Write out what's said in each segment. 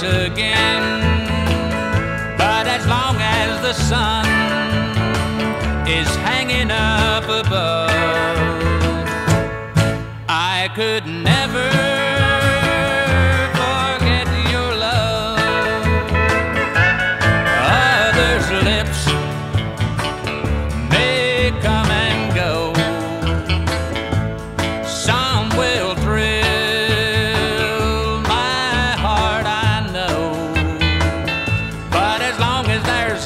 kiss again. But as long as the sun is hanging up above, I could never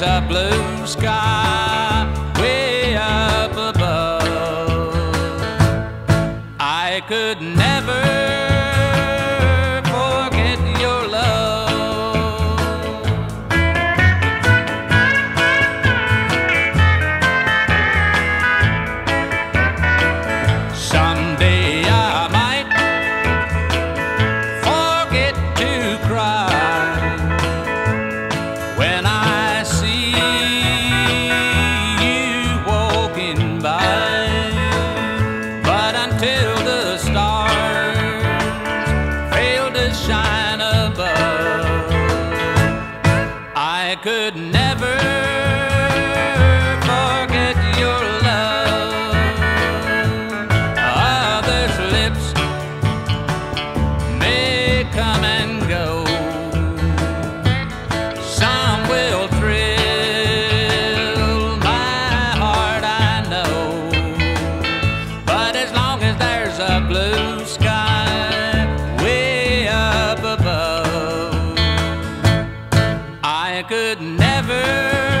a blue sky way up above, I could never forget your love. Someday I might forget to cry when I I could never never